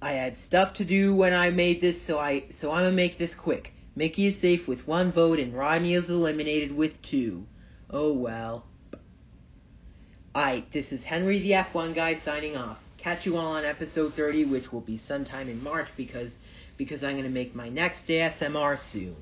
I had stuff to do when I made this, so I so I'm gonna make this quick. Mickey is safe with one vote, and Rodney is eliminated with two. Oh well. Alright, this is Henry the F1 guy signing off. Catch you all on episode 30, which will be sometime in March because because I'm gonna make my next ASMR soon.